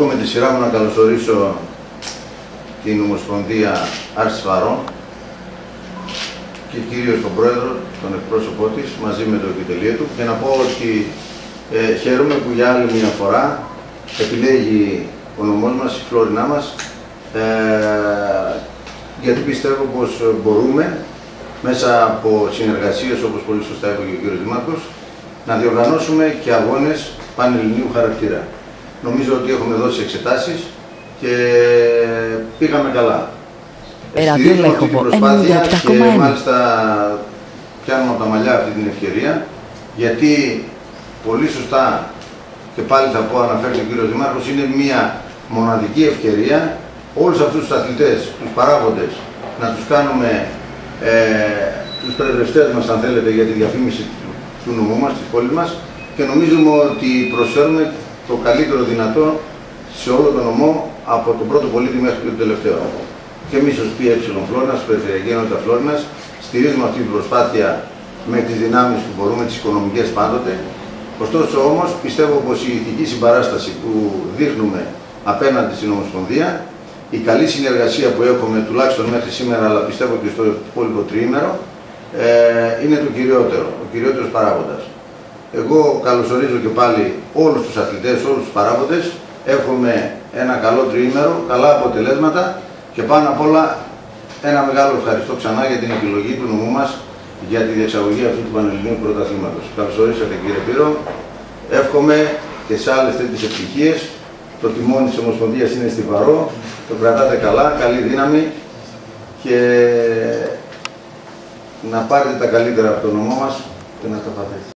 εγώ με τη σειρά μου να καλωσορίσω την Ομοσπονδία Άρσης Φαρών και κυρίως τον Πρόεδρο, τον εκπρόσωπό της, μαζί με το επιτελείο του και να πω ότι ε, χαίρομαι που για άλλη μια φορά επιλέγει ο νομός μας, η φλόρινά μας, ε, γιατί πιστεύω πως μπορούμε μέσα από συνεργασίες, όπως πολύ σωστά είπε και ο κ. Δημάρχος, να διοργανώσουμε και αγώνες πανελληνίου χαρακτήρα. Νομίζω ότι έχουμε δώσει εξετάσεις και πήγαμε καλά. Στηρίζουμε αυτή την προσπάθεια και μάλιστα πιάνουμε από τα μαλλιά αυτή την ευκαιρία γιατί πολύ σωστά και πάλι θα πω αναφέρει ο κύριος Δημάρχος είναι μια μοναδική ευκαιρία όλους αυτούς τους αθλητές, τους παράγοντες να τους κάνουμε ε, τους πρεδρευτές μας αν θέλετε για τη διαφήμιση του, του νομού μας, της πόλης μας και νομίζουμε ότι προσφέρουμε το καλύτερο δυνατό σε όλο τον νομό από τον πρώτο πολίτη μέχρι και τον τελευταίο. Και εμείς ως ΠΕ Φλόρινας, Περιφερειακής Ενότητα Φλόρινας, στηρίζουμε αυτή την προσπάθεια με τις δυνάμεις που μπορούμε, τις οικονομικές πάντοτε. Ωστόσο όμως πιστεύω πως η ηθική συμπαράσταση που δείχνουμε απέναντι στην Ομοσπονδία, η καλή συνεργασία που έχουμε τουλάχιστον μέχρι σήμερα, αλλά πιστεύω και στο υπόλοιπο τριήμερο, ε, είναι το κυριότερο, ο κυριότερος παράγοντας. Εγώ καλωσορίζω και πάλι όλους τους αθλητές, όλους τους παράγοντες. Έχουμε ένα καλό τριήμερο, καλά αποτελέσματα και πάνω απ' όλα ένα μεγάλο ευχαριστώ ξανά για την επιλογή του νομού μας για τη διεξαγωγή αυτού του Πανελληνίου Πρωταθλήματος. Καλωσορίσατε κύριε Πύρο. Εύχομαι και σε άλλες τέτοιες επιτυχίες. Το τιμόνι της Ομοσπονδίας είναι στιβαρό. Το κρατάτε καλά, καλή δύναμη και να πάρετε τα καλύτερα από το νομό μας και να τα πατήσετε.